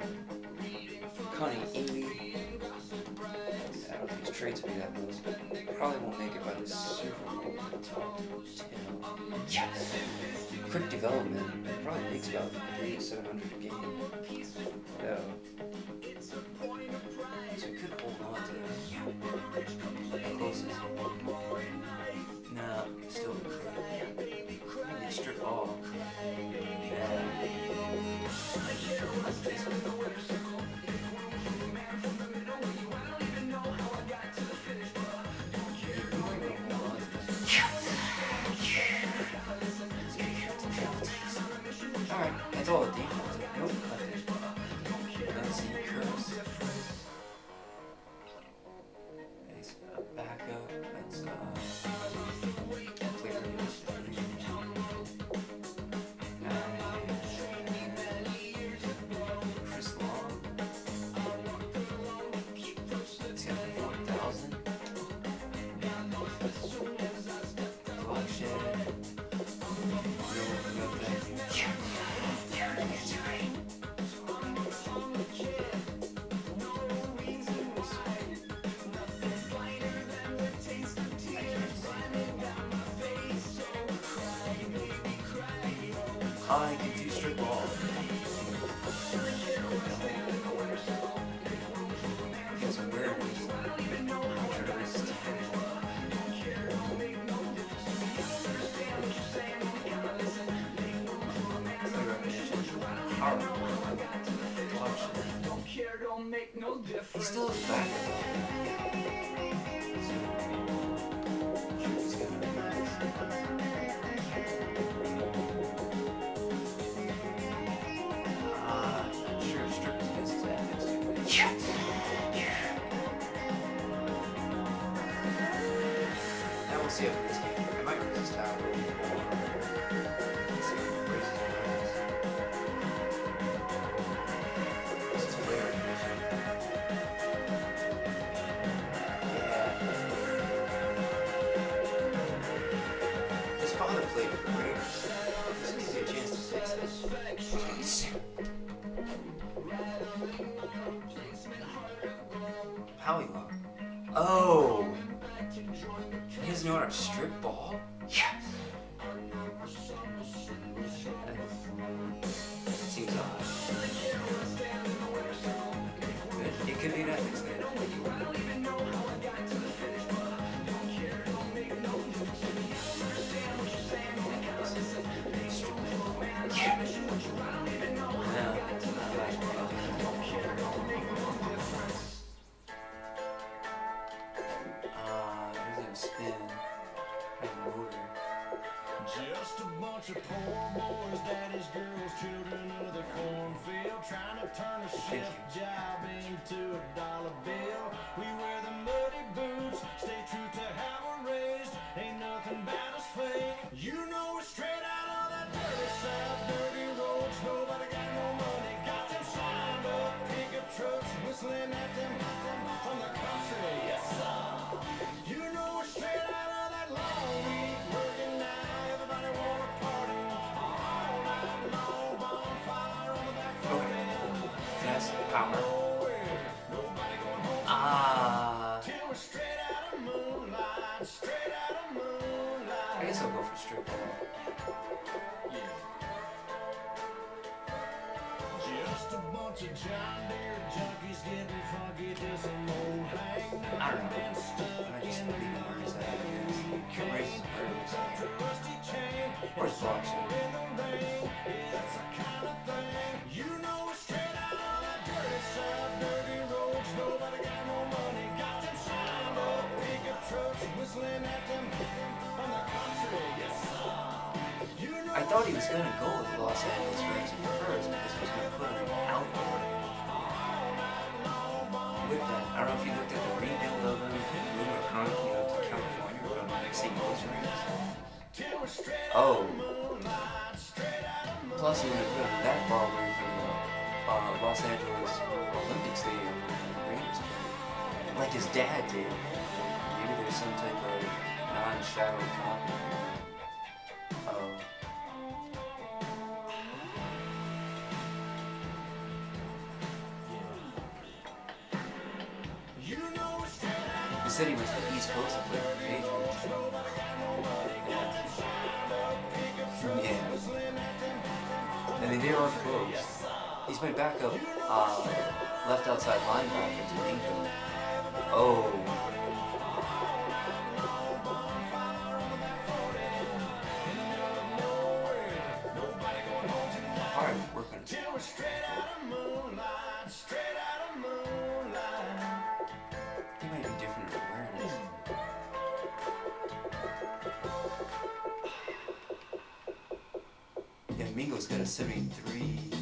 I'm cunning Amy. I don't think his traits will be that low. Probably won't make it by the Super Bowl top 10. Yes! Quick development. Probably makes about 3 to 700 a game. Yeah. So we could hold on to that. Closest. Nah, still Watch. Don't care, don't make no He difference. still has back. For the Raiders. This gives you a chance to fix this. Lock. Oh! He doesn't know how to strip ball? That seems odd. It could be an ethics thing. Turn a you. job into a dollar bill. We wear the muddy boots, stay true to how we're raised. Ain't nothing about us fake. You know we're straight out of that dirty south, dirty roads. Nobody got no money, got them signed up. Pickup trucks whistling at them, thought he was gonna go with Los Angeles Rams at first because he was gonna put him out. With that, I don't know if you looked at the rebuild of him, Lou McConkey out to California from. Louis Rams. Oh, of plus he would have put him that far away from the uh, Los Angeles Olympic Stadium played. Like his dad did. Maybe there's some type of non-shadow copy. Oh. He went to the East Coast and played for the Patriots. Yeah. yeah. Mean, they are close. He's my backup uh, left outside linebacker. Oh. Mingo's got a 73